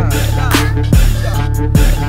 Yeah.